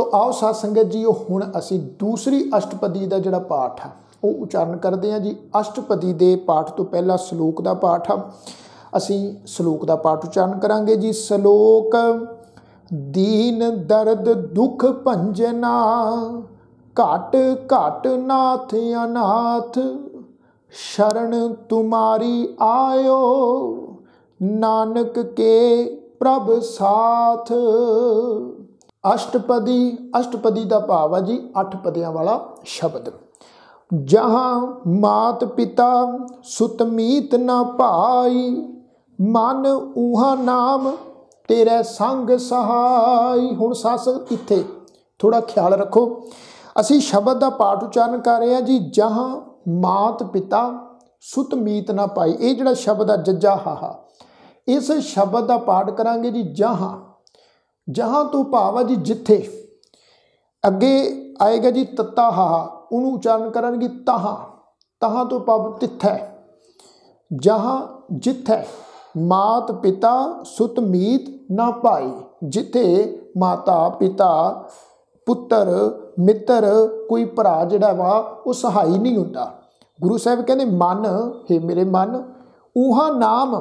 ਤੋ ਆਓ ਸਾਧ ਸੰਗਤ ਜੀ, ਉਹ ਹੁਣ ਅਸੀਂ ਦੂਸਰੀ ਅਸ਼ਟਪਦੀ ਦਾ ਜਿਹੜਾ ਪਾਠ ਆ, ਉਹ ਉਚਾਰਨ ਕਰਦੇ ਹਾਂ ਜੀ। ਅਸ਼ਟਪਦੀ ਦੇ ਪਾਠ ਤੋਂ ਪਹਿਲਾਂ ਸ਼ਲੋਕ ਦਾ ਪਾਠ ਆ। ਅਸੀਂ ਸ਼ਲੋਕ ਦਾ ਪਾਠ ਉਚਾਰਨ ਕਰਾਂਗੇ ਜੀ। ਸ਼ਲੋਕ, ਦੀਨ ਦਰਦ ਦੁਖ ਭੰਜਨਾ, ਘਟ ਘਟ ਨਾਥ ਅਨਾਥ, ਸ਼ਰਨ ਤੁਮਾਰੀ ਆਇਓ, ਨਾਨਕ ਕੇ ਪ੍ਰਭ ਸਾਥ। ਅਸ਼ਟਪਦੀ ਅਸ਼ਟਪਦੀ ਦਾ ਭਾਵ ਆ ਜੀ, ਅੱਠ ਪਦਿਆਂ ਵਾਲਾ ਸ਼ਬਦ। ਜਹਾਂ ਮਾਤ ਪਿਤਾ ਸੁਤ ਮੀਤ ਨਾ ਭਾਈ, ਮਨ ਉਹਾ ਨਾਮ ਤੇਰੇ ਸੰਗ ਸਹਾਈ। ਹੁਣ ਸੱਸ ਇੱਥੇ ਥੋੜਾ ਖਿਆਲ ਰੱਖੋ। ਅਸੀਂ ਸ਼ਬਦ ਦਾ ਪਾਠ ਉਚਾਰਨ ਕਰ ਰਹੇ ਹਾਂ ਜੀ, ਜਹਾਂ ਮਾਤ ਪਿਤਾ ਸੁਤ ਮੀਤ ਨਾ ਪਾਈ ਇਹ ਜਿਹੜਾ ਸ਼ਬਦ ਆ, ਜੱਜਾ ਹਾਹਾ ਇਸ ਸ਼ਬਦ ਦਾ ਪਾਠ ਕਰਾਂਗੇ ਜੀ, ਜਹਾਂ ਜਹਾਂ ਤੋਂ ਭਾਵ ਆ ਜੀ ਜਿੱਥੇ, ਅੱਗੇ ਆਏਗਾ ਜੀ ਤੱਤਾ ਹਾਹਾ, ਉਹਨੂੰ ਉਚਾਰਨ ਕਰਨਗੇ ਤਹਾਂ ਤਹਾਂ ਤੋਂ ਭਾਵ ਤਿੱਥੈ। ਜਹਾਂ ਜਿੱਥੈ ਮਾਤ ਪਿਤਾ ਸੁਤ ਮੀਤ ਨਾ ਭਾਈ, ਜਿੱਥੇ ਮਾਤਾ ਪਿਤਾ ਪੁੱਤਰ ਮਿੱਤਰ ਕੋਈ ਭਰਾ ਜਿਹੜਾ ਵਾ, ਉਹ ਸਹਾਈ ਨਹੀਂ ਹੁੰਦਾ। ਗੁਰੂ ਸਾਹਿਬ ਕਹਿੰਦੇ, ਮਨ, ਹੈ ਮੇਰੇ ਮਨ ਉਹਾ ਨਾਮ,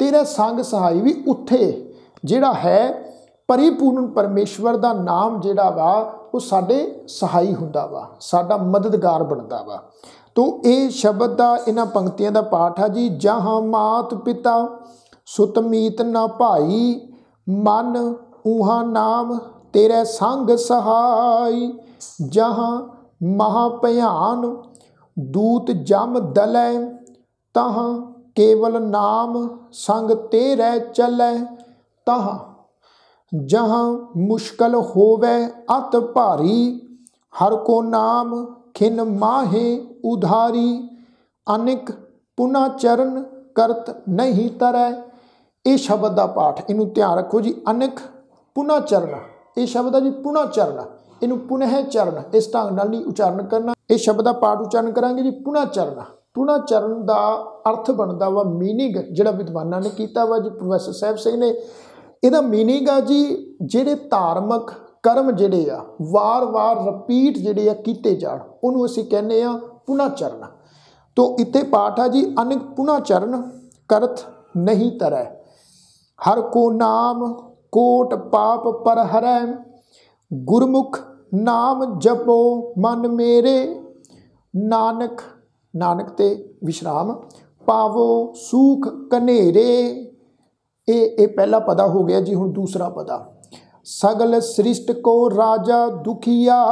ਤੇਰਾ ਸੰਗ ਸਹਾਈ ਵੀ ਉੱਥੇ, ਜਿਹੜਾ ਹੈ ਪਰਿਪੂਰਨ ਪਰਮੇਸ਼ਵਰ ਦਾ ਨਾਮ ਜਿਹੜਾ ਵਾ, ਉਹ ਸਾਡੇ ਸਹਾਈ ਹੁੰਦਾ ਵਾ, ਸਾਡਾ ਮਦਦਗਾਰ ਬਣਦਾ ਵਾ। ਤੋ ਇਹ ਸ਼ਬਦ ਦਾ, ਇਹਨਾਂ ਪੰਕਤੀਆਂ ਦਾ ਪਾਠ ਆ ਜੀ, ਜਹਾਂ ਮਾਤ ਪਿਤਾ ਸੁਤ ਮੀਤ ਨਾ ਭਾਈ, ਮਨ ਉਹਾ ਨਾਮ ਤੇਰੇ ਸੰਗ ਸਹਾਈ। ਜਹਾਂ ਮਹਾ ਭਿਆਨ ਦੂਤ ਜਮ ਦਲੈ, ਤਹਾਂ ਕੇਵਲ ਨਾਮ ਸੰਗ ਤੇਰੇ ਚੱਲੈ, ਤਹਾਂ ਜਹਾਂ ਮੁਸ਼ਕਲ ਹੋਵੇ ਅਤ ਭਾਰੀ, ਹਰ ਕੋ ਨਾਮ ਖਿਨ ਮਾਹੇ ਉਧਾਰੀ, ਅਨਿਕ ਪੁਨਾ ਚਰਨ ਕਰਤ ਨਹੀਂ ਤਰੈ। ਇਹ ਸ਼ਬਦ ਦਾ ਪਾਠ, ਇਹਨੂੰ ਧਿਆਨ ਰੱਖੋ ਜੀ, ਅਨਿਕ ਪੁਨਾ ਚਰਨ, ਇਹ ਸ਼ਬਦ ਹੈ ਜੀ ਪੁਨਾ ਚਰਨ, ਇਹਨੂੰ ਪੁਨਹ ਚਰਨ, ਇਸ ਢੰਗ ਨਾਲ ਨਹੀਂ ਉਚਾਰਨ ਕਰਨਾ। ਇਹ ਸ਼ਬਦ ਦਾ ਪਾਠ ਉਚਾਰਨ ਕਰਾਂਗੇ ਜੀ, ਪੁਨਾ ਚਰਨ ਪੁਨਾ ਚਰਨ ਦਾ ਅਰਥ ਬਣਦਾ ਵਾ ਮੀਨਿੰਗ ਜਿਹੜਾ ਵਿਦਵਾਨਾਂ ਨੇ ਕੀਤਾ ਵਾ ਜੀ, ਪ੍ਰੋਫੈਸਰ ਸਾਹਿਬ ਸਿੰਘ ਨੇ। ਇਹਦਾ ਮੀਨਿੰਗ ਆ ਜੀ, ਜਿਹੜੇ ਧਾਰਮਿਕ ਕਰਮ ਜਿਹੜੇ ਆ, ਵਾਰ-ਵਾਰ ਰਿਪੀਟ ਜਿਹੜੇ ਆ ਕੀਤੇ ਜਾਣ, ਉਹਨੂੰ ਅਸੀਂ ਕਹਿੰਦੇ ਆ ਪੁਨਾਚਰਨ। ਤੋਂ ਇੱਥੇ ਪਾਠ ਆ ਜੀ, ਅਨਿਕ ਪੁਨਾ ਚਰਨ ਕਰਤ ਨਹੀਂ ਤਰੈ। ਹਰ ਕੋ ਨਾਮ ਕੋਟ ਪਾਪ ਪਰ ਹਰੈ, ਗੁਰਮੁਖ ਨਾਮ ਜਪੋ ਮਨ ਮੇਰੇ। ਨਾਨਕ ਨਾਨਕ ਤੇ ਵਿਸ਼ਰਾਮ, ਪਾਵੋ ਸੂਖ ਕਨੇਰੇ ਇਹ ਇਹ ਪਹਿਲਾ ਪਦਾ ਹੋ ਗਿਆ ਜੀ, ਹੁਣ ਦੂਸਰਾ ਪਦਾ। ਸਗਲ ਸ੍ਰਿਸ਼ਟ ਕੋ ਰਾਜਾ ਦੁਖੀਆ,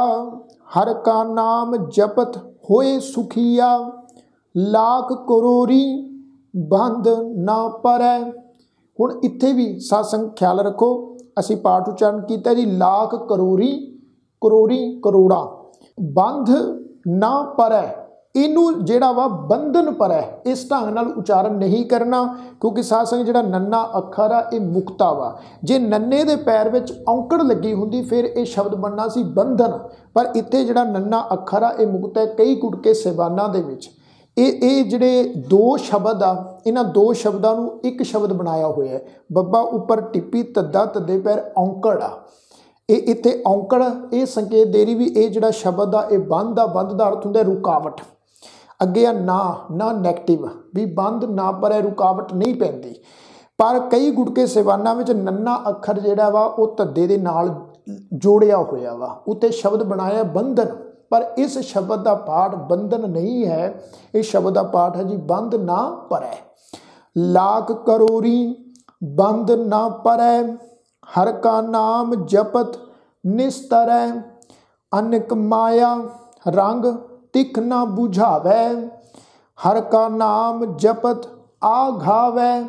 ਹਰ ਕਾ ਨਾਮ ਜਪਤ ਹੋਏ ਸੁਖੀਆ। ਲਾਖ ਕਰੋਰੀ ਬੰਦ ਨਾ ਪਰੈ। ਹੁਣ ਇੱਥੇ ਵੀ ਸਾਸੰਗ ਖਿਆਲ ਰੱਖੋ, ਅਸੀਂ ਪਾਠ ਉਚਾਰਨ ਕੀਤਾ ਜੀ, ਲਾਖ ਕਰੋਰੀ ਕਰੋਰੀ ਕਰੋੜਾ। ਬੰਧ ਨਾ ਪਰੈ। ਇਹਨੂੰ ਜਿਹੜਾ ਵਾ ਬੰਧਨ ਪਰ ਹੈ, ਇਸ ਢੰਗ ਨਾਲ ਉਚਾਰਨ ਨਹੀਂ ਕਰਨਾ, ਕਿਉਂਕਿ ਸਾਧ ਸੰਗ ਜਿਹੜਾ ਨੰਨਾ ਅੱਖਰ ਆ, ਇਹ ਮੁਕਤਾ ਵਾ। ਜੇ ਨੰਨੇ ਦੇ ਪੈਰ ਵਿੱਚ ਔਂਕੜ ਲੱਗੀ ਹੁੰਦੀ, ਫਿਰ ਇਹ ਸ਼ਬਦ ਬਣਨਾ ਸੀ ਬੰਧਨ। ਪਰ ਇੱਥੇ ਜਿਹੜਾ ਨੰਨਾ ਅੱਖਰ ਆ, ਇਹ ਮੁਕਤਾ ਹੈ ਕਈ ਕੁੜਕੇ ਸੇਵਾਨਾਂ ਦੇ ਵਿੱਚ। ਇਹ ਇਹ ਜਿਹੜੇ ਦੋ ਸ਼ਬਦ ਆ, ਇਹਨਾਂ ਦੋ ਸ਼ਬਦਾਂ ਨੂੰ ਇੱਕ ਸ਼ਬਦ ਬਣਾਇਆ ਹੋਇਆ ਹੈ। ਬੱਬਾ ਉੱਪਰ ਟਿੱਪੀ, ਤੱਦਾ, ਤੱਦੇ ਪੈਰ ਔਂਕੜ ਆ। ਇਹ ਇੱਥੇ ਔਂਕੜ, ਇਹ ਸੰਕੇਤ ਦੇ ਰਹੀ ਵੀ ਇਹ ਜਿਹੜਾ ਸ਼ਬਦ ਆ, ਇਹ ਬੰਦ ਦਾ ਬੰਦ ਦਾ ਅਰਥ ਹੁੰਦਾ ਰੁਕਾਵਟ। ਅੱਗੇ ਆ, ਨਾ ਨਾ 네ਗੇਟਿਵ ਵੀ ਬੰਦ, ਨਾ ਪਰੇ ਰੁਕਾਵਟ ਨਹੀਂ ਪੈਂਦੀ। ਪਰ ਕਈ ਗੁਟਕੇ ਸੇਵਾਨਾਂ ਵਿੱਚ ਨੰਨਾ ਅੱਖਰ ਜਿਹੜਾ ਵਾ, ਉਹ ਧੱਦੇ ਦੇ ਨਾਲ ਜੋੜਿਆ ਹੋਇਆ ਵਾ। ਉੱਤੇ ਸ਼ਬਦ ਬਣਾਇਆ ਬੰਧਨ, ਪਰ ਇਸ ਸ਼ਬਦ ਦਾ ਪਾਠ ਬੰਧਨ ਨਹੀਂ ਹੈ। ਇਹ ਸ਼ਬਦ ਦਾ ਪਾਠ ਹੈ ਜੀ, ਬੰਦ ਨਾ ਪਰੈ ਲਾਖ ਕਰੋਰੀ, ਬੰਦ ਨਾ ਪਰੈ ਹਰ ਕਾ ਨਾਮ ਜਪਤ, ਨਿਸਤਰੈ। ਅਨਕ ਮਾਇਆ, ਰੰਗ ਤਿਖ ਨਾ 부ਝਾਵੈ ਹਰ ਕਾ ਨਾਮ ਜਪਤ ਆ ਘਾਵੈ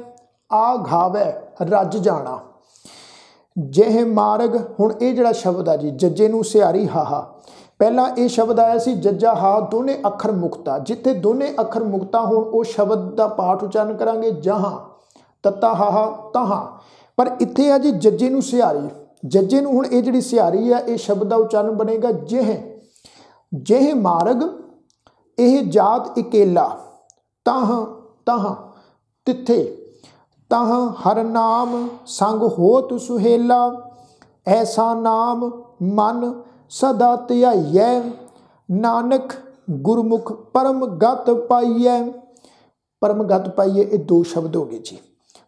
ਆ ਆਘਾਵੈ ਰੱਜ ਜਾਣਾ। ਜਿਹੇ ਮਾਰਗ, ਹੁਣ ਇਹ ਜਿਹੜਾ ਸ਼ਬਦ ਆ ਜੀ, ਜੱਜੇ ਨੂੰ ਸਿਆਰੀ ਹਾਹਾ। ਪਹਿਲਾਂ ਇਹ ਸ਼ਬਦ ਆਇਆ ਸੀ, ਜੱਜਾ ਹਾ, ਦੋਨੇ ਅੱਖਰ ਮੁਕਤਾ। ਜਿੱਥੇ ਦੋਨੇ ਅੱਖਰ ਮੁਕਤਾ ਹੋਣ, ਉਹ ਸ਼ਬਦ ਦਾ ਪਾਠ ਉਚਾਰਨ ਕਰਾਂਗੇ, ਜਹਾਂ, ਤਤਾ ਹਾਹਾ, ਤਹਾਂ। ਪਰ ਇੱਥੇ ਆ ਜੀ, ਜੱਜੇ ਨੂੰ ਸਿਆਰੀ। ਜੱਜੇ ਨੂੰ ਹੁਣ ਇਹ ਜਿਹੜੀ ਸਿਆਰੀ ਆ, ਇਹ ਸ਼ਬਦ ਦਾ ਉਚਾਰਨ ਬਣੇਗਾ ਜਿਹੇ। ਜਿਹ ਮਾਰਗ, ਇਹ ਜਾਤ ਇਕੇਲਾ, ਤਾਹ ਤਾਹ, ਤਿੱਥੇ, ਤਾਹ ਹਰ ਨਾਮ ਸੰਗ ਹੋਤ ਸੁਹੇਲਾ, ਐਸਾ ਨਾਮ ਮਨ ਸਦਾ ਧਿਆਈਐ, ਨਾਨਕ ਗੁਰਮੁਖ ਪਰਮ ਗਤ ਪਾਈਐ। ਪਰਮ ਗਤ ਪਾਈਐ ਇਹ ਦੋ ਸ਼ਬਦ ਹੋ ਗਏ ਜੀ।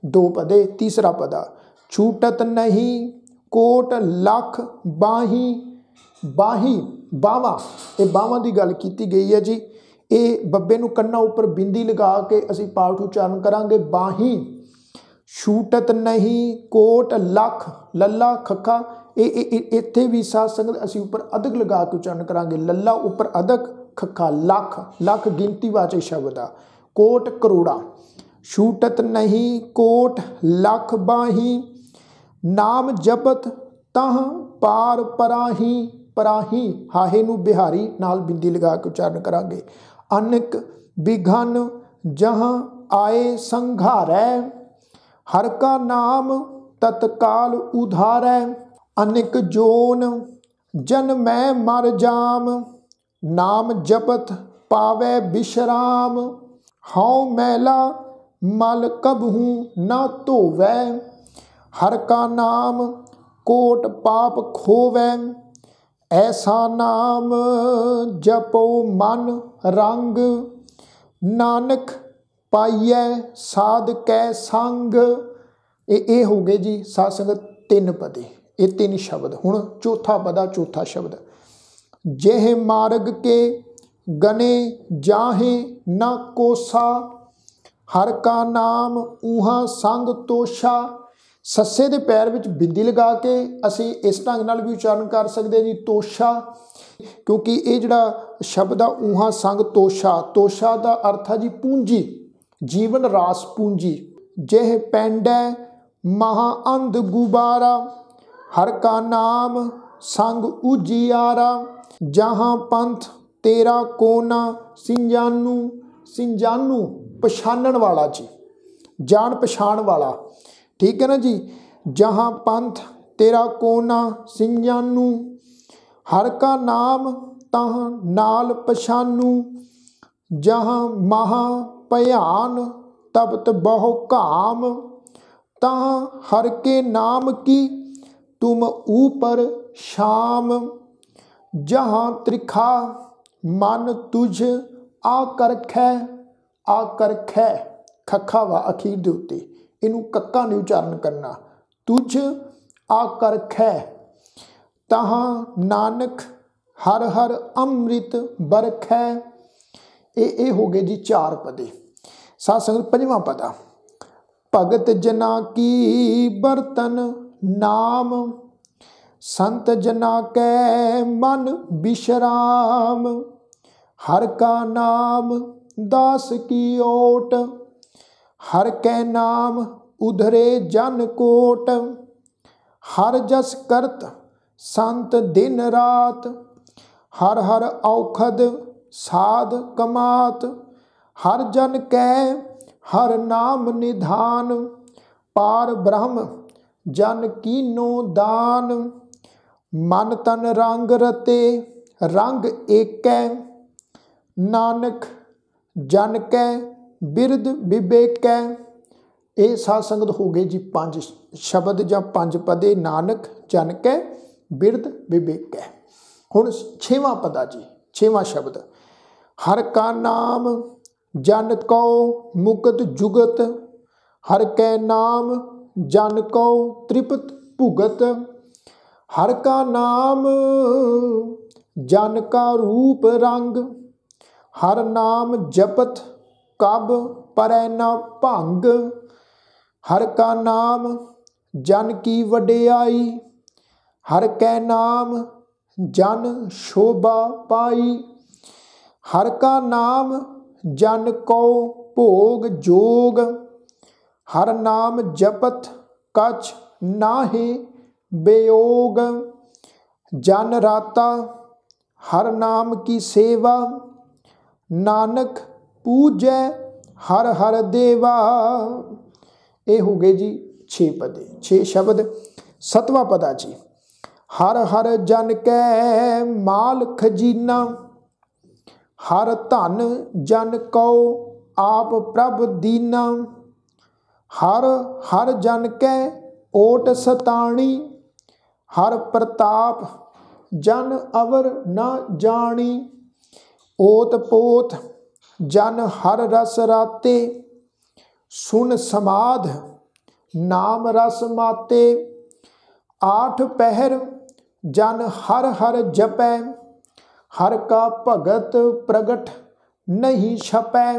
ਦੋ ਪਦੇ, ਤੀਸਰਾ ਪਦਾ, ਛੂਟਤ ਨਹੀਂ, ਕੋਟ ਲੱਖ ਬਾਹੀ ਬਾਹੀ, ਬਾਵਾ, ਇਹ ਬਾਵਾ ਦੀ ਗੱਲ ਕੀਤੀ ਗਈ ਹੈ ਜੀ। ਇਹ ਬੱਬੇ ਨੂੰ ਕੰਨਾਂ ਉੱਪਰ ਬਿੰਦੀ ਲਗਾ ਕੇ ਅਸੀਂ ਪਾਠ ਉਚਾਰਨ ਕਰਾਂਗੇ। ਬਾਹੀ, ਛੂਟਤ ਨਹੀਂ, ਕੋਟ, ਲੱਖ, ਲੱਲਾ, ਖੱਖਾ, ਇਹ ਇੱਥੇ ਵੀ ਸਾਧ ਸੰਗਤ ਅਸੀਂ ਉੱਪਰ ਅਦਕ ਲਗਾ ਕੇ ਉਚਾਰਨ ਕਰਾਂਗੇ। ਲੱਲਾ ਉੱਪਰ ਅਦਕ, ਖੱਖਾ ਲੱਖ ਲੱਖ ਗਿਣਤੀ ਵਾਚਕ ਸ਼ਬਦ ਆ। ਕੋਟ, ਕਰੋੜਾ, ਛੂਟਤ ਨਹੀਂ, ਕੋਟ, ਲੱਖ ਬਾਹੀ, ਨਾਮ ਜਪਤ ਤਹ ਪਾਰ ਪਰਾਹੀ। ਪਰਾਹੀ ਹਾਹੇ ਨੂੰ ਬਿਹਾਰੀ ਨਾਲ ਬਿੰਦੀ ਲਗਾ ਕੇ ਉਚਾਰਨ ਕਰਾਂਗੇ। ਅਨਕ ਬਿਘਨ ਜਹਾਂ ਆਏ ਸੰਘਾਰੈ, ਹਰ ਕਾ ਨਾਮ ਤਤਕਾਲ ਉਧਾਰੈ। ਅਨਿਕ ਜੋਨ ਜਨ ਮੈਂ ਮਰ ਜਾਮ, ਨਾਮ ਜਪਤ ਪਾਵੇ ਬਿਸ਼ਰਾਮ। ਹਉ ਮੈਲਾ ਮਲ ਕਬਹੂ ਨਾ ਧੋਵੈ, ਹਰ ਕਾ ਨਾਮ ਕੋਟ ਪਾਪ ਖੋਵੈ। ਐਸਾ ਨਾਮ ਜਪੋ ਮਨ ਰੰਗ, ਨਾਨਕ ਪਾਈਐ ਸਾਧ ਕੈ ਸੰਗ। ਇਹ ਇਹ ਹੋ ਗਏ ਜੀ ਸਾਧ ਸੰਗਤ ਤਿੰਨ ਪਦੇ, ਇਹ ਤਿੰਨ ਸ਼ਬਦ। ਹੁਣ ਚੌਥਾ ਪਦਾ, ਚੌਥਾ ਸ਼ਬਦ। ਜਿਹੇ ਮਾਰਗ ਕੇ ਗਨੇ ਜਾਹੇ ਨਾ ਕੋਸਾ, ਹਰ ਕਾ ਨਾਮ ਉਹਾ ਸੰਗ ਤੋਸ਼ਾ ਸੱਸੇ ਦੇ ਪੈਰ ਵਿੱਚ ਬਿੰਦੀ ਲਗਾ ਕੇ ਅਸੀਂ ਇਸ ਢੰਗ ਨਾਲ ਵੀ ਉਚਾਰਨ ਕਰ ਸਕਦੇ ਜੀ, ਤੋਸ਼ਾ। ਕਿਉਂਕਿ ਇਹ ਜਿਹੜਾ ਸ਼ਬਦ ਆ ਉਹਾ ਸੰਗ ਤੋਸ਼ਾ। ਤੋਸ਼ਾ ਦਾ ਅਰਥ ਆ ਜੀ ਪੂੰਜੀ, ਜੀਵਨ ਰਾਸ ਪੂੰਜੀ। ਜਿਹ ਪੈਂਡੈ ਮਹਾ ਅੰਧ ਗੁਬਾਰਾ, ਹਰ ਕਾ ਨਾਮ ਸੰਗ ਉਜਿਆਰਾ। ਜਹਾਂ ਪੰਥ ਤੇਰਾ ਕੋਨਾ ਸਿੰਜਾਨੂ ਸਿੰਜਾਨੂ ਪਛਾਨਣ ਵਾਲਾ ਜੀ, ਜਾਣ ਪਛਾਣ ਵਾਲਾ। ਠੀਕ ਹੈ ਨਾ ਜੀ? ਜਹਾਂ ਪੰਥ ਤੇਰਾ ਕੋਨਾ ਸਿੰਜਾਨੂ ਹਰ ਕਾ ਨਾਮ ਤਹ ਨਾਲ ਪਛਾਨੂ। ਜਹਾਂ ਮਹਾ ਭਿਆਨ ਤਬਤ ਬਹੁ ਕਾਮ ਤਹ ਹਰ ਕੇ ਨਾਮ ਕੀ ਤੁਮ ਊਪਰ ਸ਼ਾਮ। ਜਹਾਂ ਤ੍ਰਿਖਾ ਮਨ ਤੁਝ ਆ ਕਰਖੈ ਆ ਕਰਖੈ ਖੱਖਾ ਵਾ ਅਖੀਰ ਦੇ ਉੱਤੇ। ਇਹਨੂੰ ਕੱਕਾ ਨਹੀਂ ਉਚਾਰਨ ਕਰਨਾ। ਤੁਝ ਆ ਕਰਖੈ ਤਹਾਂ ਨਾਨਕ ਹਰ ਹਰ ਅੰਮ੍ਰਿਤ ਬਰਖੈ ਇਹ ਇਹ ਹੋ ਗਏ ਜੀ ਚਾਰ ਪਦੇ। ਸਾਧ ਸੰਗਤ ਪੰਜਵਾਂ ਪਦਾ, ਭਗਤ ਜਨਾ ਕੀ ਬਰਤਨ ਨਾਮ, ਸੰਤ ਜਨਾ ਕੈ ਮਨ ਬਿਸ਼ਰਾਮ। ਹਰ ਕਾ ਨਾਮ ਦਾਸ ਕੀ ਓਟ ਹਰ ਕੈ ਨਾਮ ਉਧਰੇ ਜਨ ਕੋਟ, ਹਰ ਜਸ ਕਰਤ ਸੰਤ ਦਿਨ ਰਾਤ, ਹਰ ਹਰ ਔਖਦ ਸਾਧ ਕਮਾਤ, ਹਰ ਜਨ ਕੈ ਹਰ ਨਾਮ ਨਿਧਾਨ, ਪਾਰ ਬ੍ਰਹਮ ਜਨ ਕੀਨੋ ਦਾਨ, ਮਨ ਤਨ ਰੰਗ ਰਤੇ ਰੰਗ ਏਕੈ, ਨਾਨਕ ਜਨ ਕੈ ਬਿਰਧ ਵਿਵੇਕੈ ਇਹ ਸਾਧ ਸੰਗਤ ਹੋ ਗਏ ਜੀ ਪੰਜ ਸ਼ਬਦ ਜਾਂ ਪੰਜ ਪਦੇ। ਨਾਨਕ ਜਨ ਕੈ, ਬਿਰਧ ਵਿਵੇਕੈ ਹੁਣ ਛੇਵਾਂ ਪਦਾ ਜੀ, ਛੇਵਾਂ ਸ਼ਬਦ। ਹਰ ਕਾ ਨਾਮ ਜਨ ਕਉ, ਮੁਕਤ ਜੁਗਤ। ਹਰ ਕੈ ਨਾਮ ਜਨ ਕਉ, ਤ੍ਰਿਪਤ ਭੁਗਤ। ਹਰ ਕਾ ਨਾਮ ਜਨ ਕਾ ਰੂਪ ਰੰਗ। ਹਰ ਨਾਮ ਜਪਤ ਕਬ ਪਰੈ ਨਾ ਭੰਗ? ਹਰ ਕਾ ਨਾਮ ਜਨ ਕੀ ਵਡਿਆਈ? ਹਰ ਕੈ ਨਾਮ ਜਨ ਸ਼ੋਭਾ ਪਾਈ? ਹਰ ਕਾ ਨਾਮ ਜਨ ਕੋ ਭੋਗ ਜੋਗ? ਹਰ ਨਾਮ ਜਪਤ ਕਛ ਨਾਹੀ ਬੇਯੋਗ? ਜਨ ਰਾਤਾ ਹਰ ਨਾਮ ਕੀ ਸੇਵਾ? ਨਾਨਕ ਪੂਜੈ ਹਰ ਹਰ ਦੇਵਾ। ਇਹ ਹੋ ਗਏ ਜੀ 6 ਪਦੇ 6 ਸ਼ਬਦ, ਸਤਵਾ ਪਦਾ ਜੀ। ਹਰ ਹਰ ਜਨ ਕੈ ਮਾਲ ਖਜੀਨਾ ਹਰ ਧਨ ਜਨ ਕਉ ਆਪ ਪ੍ਰਭ ਦੀਨਾ। ਹਰ ਹਰ ਜਨ ਕੈ ਓਟ ਸਤਾਣੀ, ਹਰ ਪ੍ਰਤਾਪ ਜਨ ਅਵਰ ਨਾ ਜਾਣੀ। ਓਤ ਪੋਤ ਜਨ ਹਰ ਰਸ ਰਾਤੇ ਸੁਨ ਸਮਾਧ, ਨਾਮ ਰਸ ਮਾਤੇ। ਆਠ ਪਹਿਰ, ਜਨ ਹਰ ਹਰ ਜਪੈ, ਹਰ ਕਾ ਭਗਤ ਪ੍ਰਗਟ ਨਹੀਂ ਛਪੈ।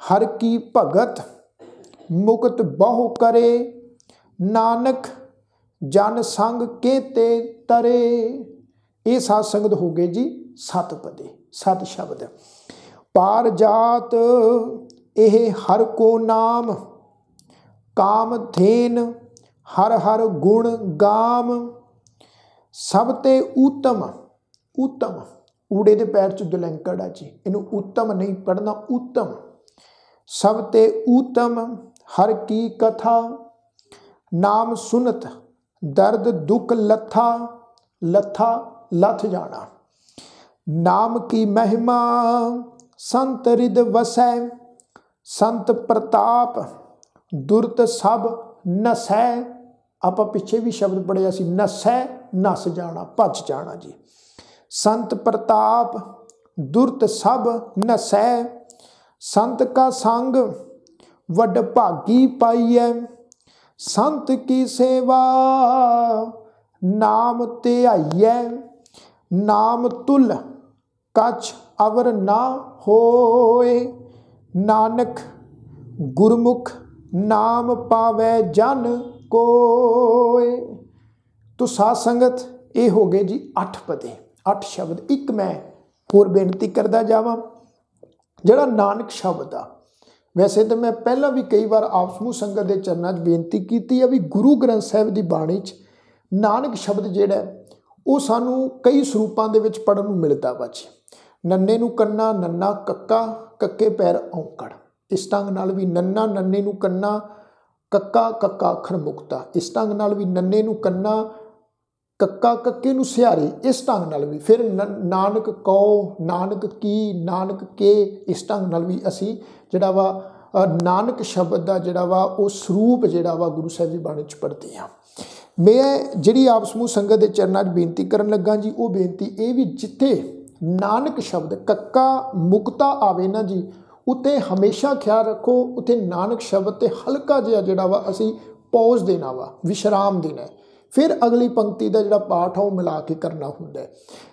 ਹਰ ਕੀ ਭਗਤ ਮੁਕਤ ਬਹੁ ਕਰੇ, ਨਾਨਕ ਜਨ ਸੰਗ ਕੇਤੇ ਤਰੇ। ਇਹ ਸਾਧ ਸੰਗਤ ਹੋ ਗਏ ਜੀ ਸਤ ਪਦੇ, ਸਤ ਸ਼ਬਦ। ਪਾਰ ਜਾਤ, ਇਹ ਹਰ ਕੋ ਨਾਮ। ਕਾਮ ਥੇਨ, ਹਰ ਹਰ ਗੁਣ ਗਾਮ। ਸਭ ਤੇ ਉਤਮ ਉਤਮ ਊੜੇ ਦੇ ਪੈਰ ਚ ਦੁਲੰਕੜ ਆ ਜੀ। ਇਹਨੂੰ ਉਤਮ ਨਹੀਂ ਪੜਨਾ ਉਤਮ ਸਭ ਤੇ ਉਤਮ ਹਰ ਕੀ ਕਥਾ। ਨਾਮ ਸੁਨਤ, ਦਰਦ ਦੁਖ ਲੱਥਾ ਲੱਥਾ ਲੱਥ ਜਾਣਾ। ਨਾਮ ਕੀ ਮਹਿਮਾ ਸੰਤ ਰਿਦ ਵਸੈ, ਸੰਤ ਪ੍ਰਤਾਪ ਦੁਰਤ ਸਭ ਨਸੈ। ਆਪਾਂ ਪਿੱਛੇ ਵੀ ਸ਼ਬਦ ਪੜਿਆ ਸੀ, ਨਸੈ, ਨਸ ਜਾਣਾ, ਭੱਜ ਜਾਣਾ ਜੀ। ਸੰਤ ਪ੍ਰਤਾਪ ਦੁਰਤ ਸਭ ਨਸੈ, ਸੰਤ ਕਾ ਸੰਗ ਵੱਡ ਭਾਗੀ ਪਾਈਐ। ਸੰਤ ਕੀ ਸੇਵਾ ਨਾਮ ਧਿਆਈਐ, ਨਾਮ ਤੁਲ ਕਛ ਅਵਰ ਨਾ ਹੋਏ। ਨਾਨਕ, ਗੁਰਮੁਖ ਨਾਮ ਪਾਵੇ ਜਨ ਕੋਏ। ਤੋ ਸਾਧ ਸੰਗਤ, ਇਹ ਹੋ ਗਏ ਜੀ 8 ਪਦੇ 8 ਸ਼ਬਦ। ਇੱਕ ਮੈਂ ਹੋਰ ਬੇਨਤੀ ਕਰਦਾ ਜਾਵਾਂ, ਜਿਹੜਾ ਨਾਨਕ ਸ਼ਬਦ ਆ। ਵੈਸੇ ਤਾਂ ਮੈਂ ਪਹਿਲਾਂ ਵੀ ਕਈ ਵਾਰ ਆਪ ਸਮੂਹ ਸੰਗਤ ਦੇ ਚਰਨਾਂ 'ਚ ਬੇਨਤੀ ਕੀਤੀ ਆ ਵੀ ਗੁਰੂ ਗ੍ਰੰਥ ਸਾਹਿਬ ਦੀ ਬਾਣੀ 'ਚ ਨਾਨਕ ਸ਼ਬਦ ਜਿਹੜਾ ਉਹ ਸਾਨੂੰ ਕਈ ਸਰੂਪਾਂ ਦੇ ਵਿੱਚ ਪੜਨ ਨੂੰ ਮਿਲਦਾ ਵਾ ਜੀ। ਨੰਨੇ ਨੂੰ ਕੰਨਾ, ਨੰਨਾ ਕੱਕਾ, ਕੱਕੇ ਪੈਰ ਔਂਕੜ। ਇਸ ਢੰਗ ਨਾਲ ਵੀ ਨੰਨਾ ਨੰਨੇ ਨੂੰ ਕੰਨਾ, ਕੱਕਾ ਕੱਕਾ ਅੱਖਰ ਮੁਕਤਾ। ਇਸ ਢੰਗ ਨਾਲ ਵੀ ਨੰਨੇ ਨੂੰ ਕੰਨਾ, ਕੱਕਾ ਕੱਕੇ ਨੂੰ ਸਿਹਾਰੀ। ਇਸ ਢੰਗ ਨਾਲ ਵੀ। ਫਿਰ ਨਾਨਕ ਕਉ, ਨਾਨਕ ਕੀ, ਨਾਨਕ ਕੇ। ਇਸ ਢੰਗ ਨਾਲ ਵੀ ਅਸੀਂ ਜਿਹੜਾ ਵਾ ਨਾਨਕ ਸ਼ਬਦ ਦਾ ਜਿਹੜਾ ਵਾ ਉਹ ਸਰੂਪ ਜਿਹੜਾ ਵਾ ਗੁਰੂ ਸਾਹਿਬ ਦੀ ਬਾਣੀ ਚ ਪੜ੍ਹਦੇ ਆ ਮੈਂ ਜਿਹੜੀ ਆਪ ਸਮੂਹ ਸੰਗਤ ਦੇ ਚਰਨਾਂ 'ਚ ਬੇਨਤੀ ਕਰਨ ਲੱਗਾ ਜੀ, ਉਹ ਬੇਨਤੀ ਇਹ ਵੀ ਜਿੱਥੇ ਨਾਨਕ ਸ਼ਬਦ, ਕੱਕਾ ਮੁਕਤਾ ਆਵੇ ਨਾ ਜੀ। ਉਤੇ ਹਮੇਸ਼ਾ ਖਿਆਲ ਰੱਖੋ ਉਤੇ ਨਾਨਕ ਸ਼ਬਦ ਤੇ ਹਲਕਾ ਜਿਹਾ ਜਿਹੜਾ ਵਾ, ਅਸੀਂ ਪੌਜ਼ ਦੇਣਾ ਵਾ, ਵਿਸ਼ਰਾਮ ਦੇਣਾ ਫਿਰ ਅਗਲੀ ਪੰਕਤੀ ਦਾ ਜਿਹੜਾ ਪਾਠ ਆ, ਉਹ ਮਿਲਾ ਕੇ ਕਰਨਾ ਹੁੰਦਾ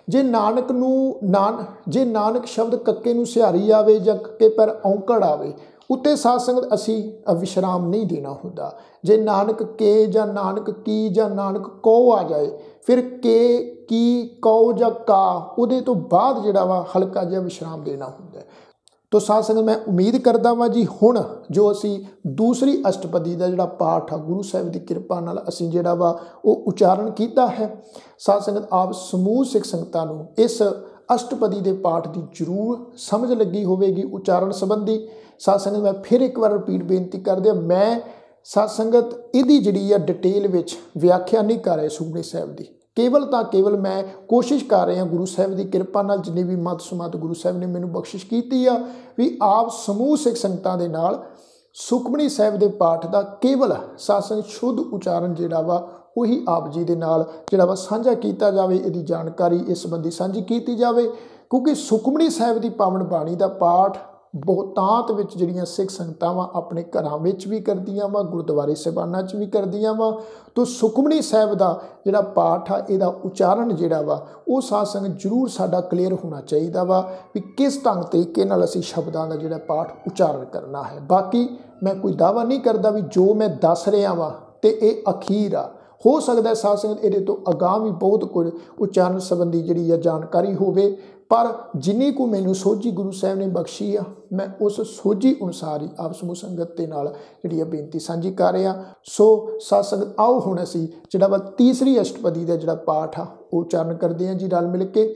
ਜੇ ਨਾਨਕ ਨੂੰ, ਨਾਨ, ਜੇ ਨਾਨਕ ਸ਼ਬਦ ਕੱਕੇ ਨੂੰ ਸਿਹਾਰੀ ਆਵੇ ਜਾਂ ਕੱਕੇ ਪਰ ਔਂਕੜ ਆਵੇ ਉੱਤੇ ਸਾਧ ਸੰਗਤ ਅਸੀਂ ਵਿਸ਼ਰਾਮ ਨਹੀਂ ਦੇਣਾ ਹੁੰਦਾ। ਜੇ ਨਾਨਕ ਕੇ ਜਾਂ ਨਾਨਕ ਕੀ ਜਾਂ ਨਾਨਕ ਕੋ ਆ ਜਾਏ, ਫਿਰ ਕੇ, ਕੀ ਕੋ ਜਾਂ ਕਾ, ਉਹਦੇ ਤੋਂ ਬਾਅਦ ਜਿਹੜਾ ਵਾ ਹਲਕਾ ਜਿਹਾ ਵਿਸ਼ਰਾਮ ਦੇਣਾ ਹੁੰਦਾ ਤੋ ਸਾਧ ਸੰਗਤ, ਮੈਂ ਉਮੀਦ ਕਰਦਾ ਵਾਂ ਜੀ ਹੁਣ ਜੋ ਅਸੀਂ ਦੂਸਰੀ ਅਸ਼ਟਪਦੀ ਦਾ ਜਿਹੜਾ ਪਾਠ ਆ, ਗੁਰੂ ਸਾਹਿਬ ਦੀ ਕਿਰਪਾ ਨਾਲ ਅਸੀਂ ਜਿਹੜਾ ਵਾ ਉਹ ਉਚਾਰਨ ਕੀਤਾ ਹੈ, ਸਾਧ ਸੰਗਤ ਆਪ ਸਮੂਹ ਸਿੱਖ ਸੰਗਤਾਂ ਨੂੰ ਇਸ ਅਸ਼ਟਪਦੀ ਦੇ ਪਾਠ ਦੀ ਜ਼ਰੂਰ ਸਮਝ ਲੱਗੀ ਹੋਵੇਗੀ ਉਚਾਰਨ ਸੰਬੰਧੀ। ਸਾਧ ਸੰਗਤ, ਮੈਂ ਫਿਰ ਇੱਕ ਵਾਰ ਰਿਪੀਟ ਬੇਨਤੀ ਕਰਦੇ ਮੈਂ ਸਾਧ ਸੰਗਤ ਇਹਦੀ ਜਿਹੜੀ ਆ ਡਿਟੇਲ ਵਿੱਚ ਵਿਆਖਿਆ ਨਹੀਂ ਕਰ ਰਿਹਾ ਸੁਖਮਨੀ ਸਾਹਿਬ ਦੀ। ਕੇਵਲ ਤਾਂ ਕੇਵਲ ਮੈਂ ਕੋਸ਼ਿਸ਼ ਕਰ ਰਿਹਾ ਗੁਰੂ ਸਾਹਿਬ ਦੀ ਕਿਰਪਾ ਨਾਲ ਜਿੰਨੀ ਵੀ ਮਤ ਸੁਮਤ ਗੁਰੂ ਸਾਹਿਬ ਨੇ ਮੈਨੂੰ ਬਖਸ਼ਿਸ਼ ਕੀਤੀ ਆ, ਵੀ ਆਪ ਸਮੂਹ ਸਿੱਖ ਸੰਗਤਾਂ ਦੇ ਨਾਲ ਸੁਖਮਣੀ ਸਾਹਿਬ ਦੇ ਪਾਠ ਦਾ ਕੇਵਲ ਸਾਸੰਗ ਸ਼ੁੱਧ ਉਚਾਰਨ ਜਿਹੜਾ ਵਾ ਉਹੀ ਆਪ ਜੀ ਦੇ ਨਾਲ ਜਿਹੜਾ ਵਾ ਸਾਂਝਾ ਕੀਤਾ ਜਾਵੇ, ਇਹਦੀ ਜਾਣਕਾਰੀ ਇਸ ਸੰਬੰਧੀ ਸਾਂਝੀ ਕੀਤੀ ਜਾਵੇ। ਕਿਉਂਕਿ ਸੁਖਮਣੀ ਸਾਹਿਬ ਦੀ ਪਾਵਨ ਬਾਣੀ ਦਾ ਪਾਠ ਬਹੁਤਾਂਤ ਵਿੱਚ ਜਿਹੜੀਆਂ ਸਿੱਖ ਸੰਗਤਾਂ ਆਪਣੇ ਘਰਾਂ ਵਿੱਚ ਵੀ ਕਰਦੀਆਂ ਵਾ, ਗੁਰਦੁਆਰੇ ਸਹਿਬਾਨਾਂ 'ਚ ਵੀ ਕਰਦੀਆਂ ਵਾ। ਤੋਂ ਸੁਖਮਣੀ ਸਾਹਿਬ ਦਾ ਜਿਹੜਾ ਪਾਠ ਆ, ਇਹਦਾ ਉਚਾਰਨ ਜਿਹੜਾ ਵਾ, ਉਹ ਸਾਧ ਸੰਗਤ ਜ਼ਰੂਰ ਸਾਡਾ ਕਲੀਅਰ ਹੋਣਾ ਚਾਹੀਦਾ ਵਾ ਵੀ ਕਿਸ ਢੰਗ ਤਰੀਕੇ ਨਾਲ ਅਸੀਂ ਸ਼ਬਦਾਂ ਦਾ ਜਿਹੜਾ ਪਾਠ ਉਚਾਰਨ ਕਰਨਾ ਹੈ। ਬਾਕੀ ਮੈਂ ਕੋਈ ਦਾਵਾ ਨਹੀਂ ਕਰਦਾ ਵੀ ਜੋ ਮੈਂ ਦੱਸ ਰਿਹਾ ਵਾਂ ਤੇ ਇਹ ਅਖੀਰ ਆ। ਹੋ ਸਕਦਾ ਸਾਧ ਸੰਗਤ ਇਹਦੇ ਤੋਂ ਅਗਾਹ ਵੀ ਬਹੁਤ ਕੁਝ ਉਚਾਰਨ ਸੰਬੰਧੀ ਜਿਹੜੀ ਆ ਜਾਣਕਾਰੀ ਹੋਵੇ, ਪਰ ਜਿੰਨੀ ਕੋ ਮੈਨੂੰ ਸੋਝੀ ਗੁਰੂ ਸਾਹਿਬ ਨੇ ਬਖਸ਼ੀ ਆ, ਮੈਂ ਉਸ ਸੋਝੀ ਅਨੁਸਾਰ ਹੀ ਆਪ ਸਮੂਹ ਸੰਗਤ ਦੇ ਨਾਲ ਜਿਹੜੀ ਆ ਬੇਨਤੀ ਸਾਂਝੀ ਕਰ ਰਿਹਾ। ਸੋ ਸਾਧ ਸੰਗਤ, ਆਓ ਹੁਣ ਅਸੀਂ ਜਿਹੜਾ ਵਾ ਤੀਸਰੀ ਅਸ਼ਟਪਦੀ ਦਾ ਜਿਹੜਾ ਪਾਠ ਆ, ਉਹ ਉਚਾਰਨ ਕਰਦੇ ਹਾਂ ਜੀ ਰਲ ਮਿਲ ਕੇ।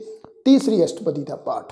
ਤੀਸਰੀ ਅਸ਼ਟਪਦੀ ਦਾ ਪਾਠ।